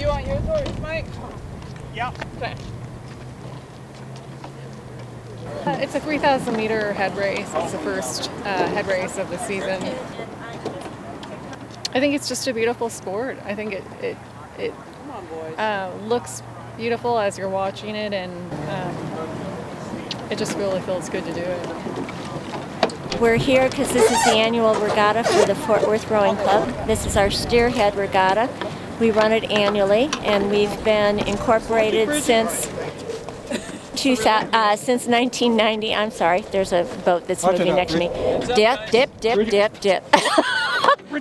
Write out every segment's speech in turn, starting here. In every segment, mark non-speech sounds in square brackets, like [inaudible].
You want yours or Mike? Yeah. Okay. Uh, it's a 3,000 meter head race. It's the first uh, head race of the season. I think it's just a beautiful sport. I think it it it uh, looks beautiful as you're watching it, and um, it just really feels good to do it. We're here because this is the annual regatta for the Fort Worth Rowing Club. This is our Steerhead Regatta. We run it annually, and we've been incorporated since 2000, uh, since 1990. I'm sorry, there's a boat that's Watch moving next to me. Dip, dip, dip, dip, dip. [laughs]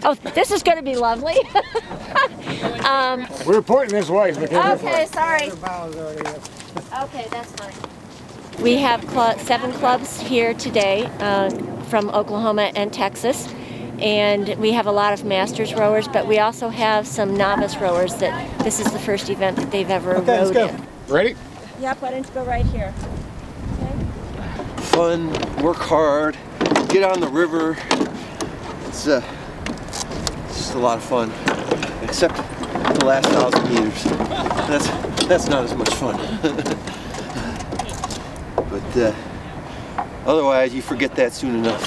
oh, this is going to be lovely. [laughs] um, We're reporting this way. so we okay, sorry. Okay, that's fine. We have cl- seven clubs here today uh, from Oklahoma and Texas, and we have a lot of masters rowers, but we also have some novice rowers that this is the first event that they've ever Okay, let's rowed go. in. Ready? Yep, why don't you go right here? Okay. fun, work hard, get on the river. It's, uh, it's just a lot of fun, except the last thousand meters. That's that's not as much fun. [laughs] but uh, otherwise, you forget that soon enough.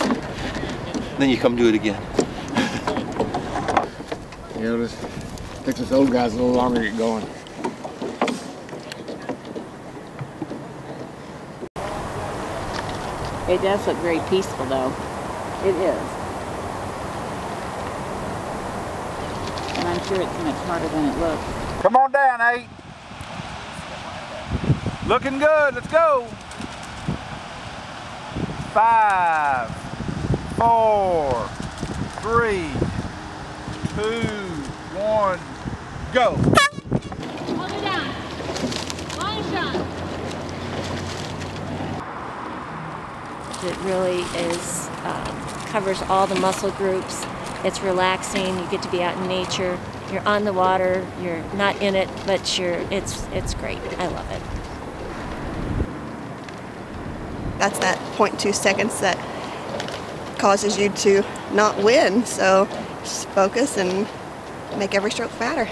Then you come do it again. You know, this takes us old guys a little longer to get going. It does look very peaceful, though. It is. And I'm sure it's much harder than it looks. Come on down, eight. Looking good. Let's go. Five, four, three, two, one, go. Hold it down. Line shot. It really is um, covers all the muscle groups. It's relaxing. You get to be out in nature. You're on the water. You're not in it, but you're. It's it's great. I love it. that's that 0.2 seconds that causes you to not win. So just focus and make every stroke matter.